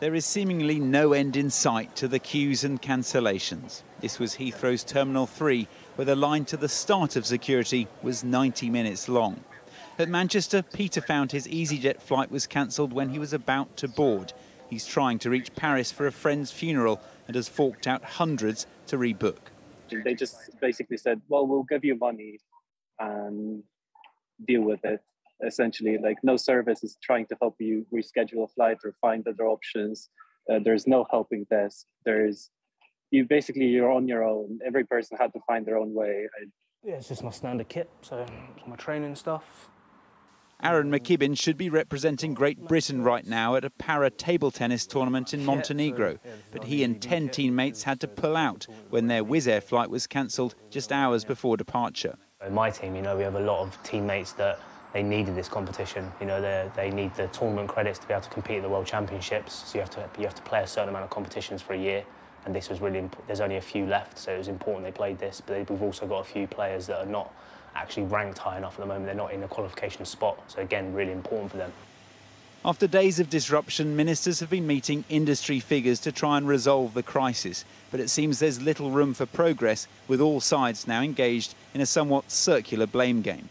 There is seemingly no end in sight to the queues and cancellations. This was Heathrow's Terminal 3, where the line to the start of security was 90 minutes long. At Manchester, Peter found his EasyJet flight was cancelled when he was about to board. He's trying to reach Paris for a friend's funeral and has forked out hundreds to rebook. They just basically said, well, we'll give you money and deal with it essentially like no service is trying to help you reschedule a flight or find other options. Uh, there's no helping desk. There's you basically you're on your own. Every person had to find their own way. I, yeah it's just my standard kit so my training stuff. Aaron McKibbin should be representing Great Britain right now at a para table tennis tournament in Montenegro, but he and 10 teammates had to pull out when their Wizz Air flight was cancelled just hours before departure. In my team, you know, we have a lot of teammates that they needed this competition. You know, they need the tournament credits to be able to compete at the World Championships. So you have to you have to play a certain amount of competitions for a year. And this was really there's only a few left, so it was important they played this. But we've also got a few players that are not actually ranked high enough at the moment. They're not in a qualification spot. So again, really important for them. After days of disruption, ministers have been meeting industry figures to try and resolve the crisis. But it seems there's little room for progress, with all sides now engaged in a somewhat circular blame game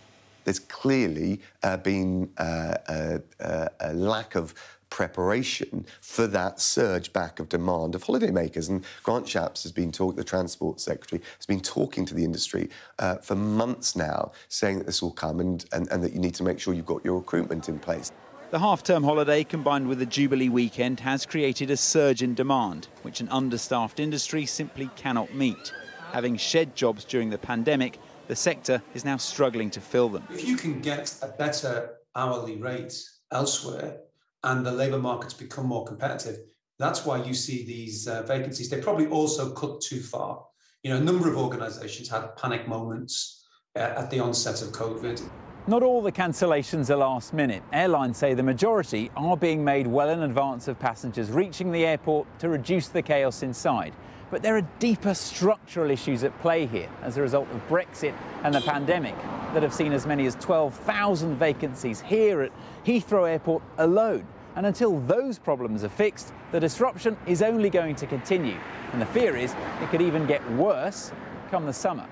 there's clearly uh, been uh, a, a, lack of preparation for that surge back of demand of holidaymakers. And Grant Shapps has been talking, the Transport Secretary, has been talking to the industry uh, for months now, saying that this will come and, and, and that you need to make sure you've got your recruitment in place. The half-term holiday combined with the Jubilee weekend has created a surge in demand, which an understaffed industry simply cannot meet. Having shed jobs during the pandemic, the sector is now struggling to fill them. If you can get a better hourly rate elsewhere and the labour markets become more competitive, that's why you see these uh, vacancies. They probably also cut too far. You know, a number of organisations had panic moments uh, at the onset of COVID. Not all the cancellations are last minute. Airlines say the majority are being made well in advance of passengers reaching the airport to reduce the chaos inside. But there are deeper structural issues at play here as a result of Brexit and the pandemic that have seen as many as 12,000 vacancies here at Heathrow Airport alone. And until those problems are fixed, the disruption is only going to continue. And the fear is it could even get worse come the summer.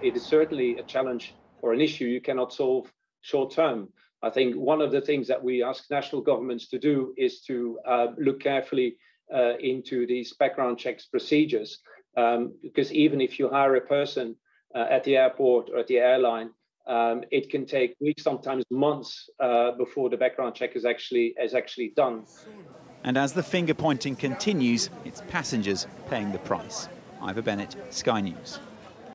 It is certainly a challenge or an issue you cannot solve short term. I think one of the things that we ask national governments to do is to uh, look carefully uh, into these background checks procedures. Um, because even if you hire a person uh, at the airport or at the airline, um, it can take weeks, sometimes months, uh, before the background check is actually is actually done. And as the finger pointing continues, it's passengers paying the price. Ivor Bennett, Sky News.